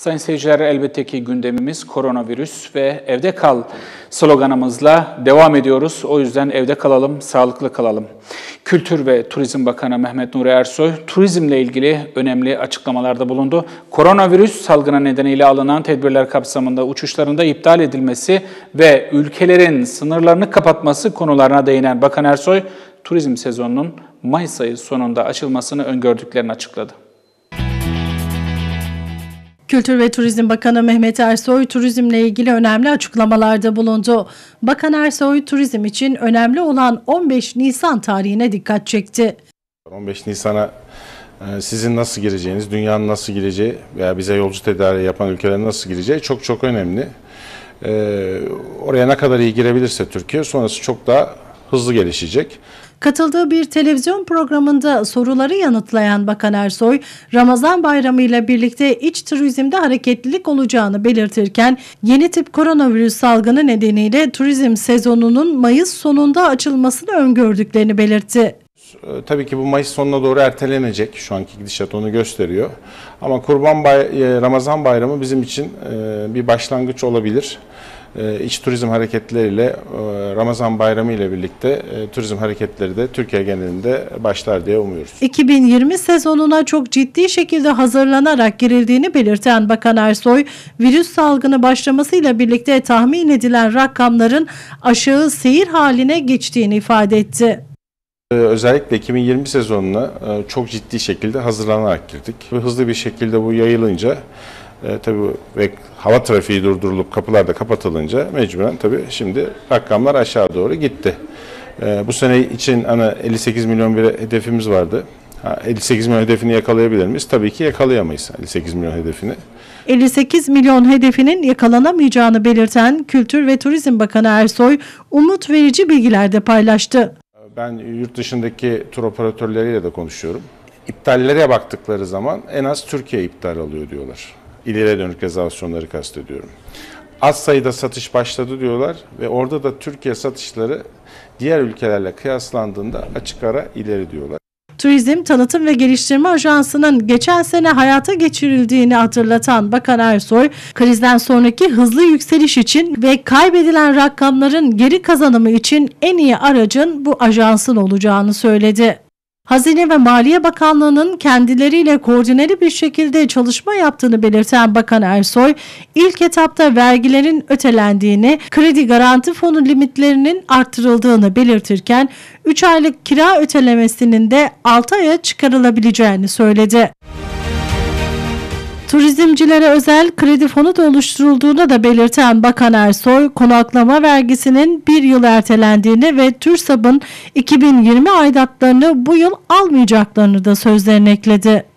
Sayın seyirciler elbette ki gündemimiz koronavirüs ve evde kal sloganımızla devam ediyoruz. O yüzden evde kalalım, sağlıklı kalalım. Kültür ve Turizm Bakanı Mehmet Nuri Ersoy turizmle ilgili önemli açıklamalarda bulundu. Koronavirüs salgını nedeniyle alınan tedbirler kapsamında uçuşlarında iptal edilmesi ve ülkelerin sınırlarını kapatması konularına değinen Bakan Ersoy, turizm sezonunun Mayıs ayı sonunda açılmasını öngördüklerini açıkladı. Kültür ve Turizm Bakanı Mehmet Ersoy turizmle ilgili önemli açıklamalarda bulundu. Bakan Ersoy turizm için önemli olan 15 Nisan tarihine dikkat çekti. 15 Nisan'a e, sizin nasıl gireceğiniz, dünyanın nasıl gireceği veya bize yolcu tedariği yapan ülkelerin nasıl gireceği çok çok önemli. E, oraya ne kadar iyi girebilirse Türkiye sonrası çok daha hızlı gelişecek. Katıldığı bir televizyon programında soruları yanıtlayan Bakan Ersoy, Ramazan bayramı ile birlikte iç turizmde hareketlilik olacağını belirtirken yeni tip koronavirüs salgını nedeniyle turizm sezonunun Mayıs sonunda açılmasını öngördüklerini belirtti. E, tabii ki bu Mayıs sonuna doğru ertelenecek. Şu anki gidişat onu gösteriyor. Ama Kurban Bay e, Ramazan Bayramı bizim için e, bir başlangıç olabilir. İç turizm hareketleriyle Ramazan Bayramı ile birlikte turizm hareketleri de Türkiye genelinde başlar diye umuyoruz. 2020 sezonuna çok ciddi şekilde hazırlanarak girildiğini belirten Bakan Ersoy, virüs salgını başlamasıyla birlikte tahmin edilen rakamların aşağı seyir haline geçtiğini ifade etti. Özellikle 2020 sezonuna çok ciddi şekilde hazırlanarak girdik. Hızlı bir şekilde bu yayılınca e, ve hava trafiği durdurulup kapılar da kapatılınca mecburen tabii şimdi rakamlar aşağı doğru gitti. E, bu sene için ana 58 milyon bir hedefimiz vardı. Ha, 58 milyon hedefini yakalayabilir miyiz? Tabii ki yakalayamayız 58 milyon hedefini. 58 milyon hedefinin yakalanamayacağını belirten Kültür ve Turizm Bakanı Ersoy, umut verici bilgiler de paylaştı. Ben yurt dışındaki tur operatörleriyle de konuşuyorum. İptallere baktıkları zaman en az Türkiye iptal alıyor diyorlar ileriye dönük rezervasyonları kastediyorum. Az sayıda satış başladı diyorlar ve orada da Türkiye satışları diğer ülkelerle kıyaslandığında açık ara ileri diyorlar. Turizm Tanıtım ve Geliştirme Ajansı'nın geçen sene hayata geçirildiğini hatırlatan Bakan Ersoy, krizden sonraki hızlı yükseliş için ve kaybedilen rakamların geri kazanımı için en iyi aracın bu ajansın olacağını söyledi. Hazine ve Maliye Bakanlığı'nın kendileriyle koordineli bir şekilde çalışma yaptığını belirten Bakan Ersoy, ilk etapta vergilerin ötelendiğini, kredi garanti fonu limitlerinin arttırıldığını belirtirken 3 aylık kira ötelemesinin de 6 aya çıkarılabileceğini söyledi. Turizmcilere özel kredi fonu da oluşturulduğunu da belirten Bakan Ersoy, konaklama vergisinin bir yıl ertelendiğini ve TÜRSAB'ın 2020 aidatlarını bu yıl almayacaklarını da sözlerine ekledi.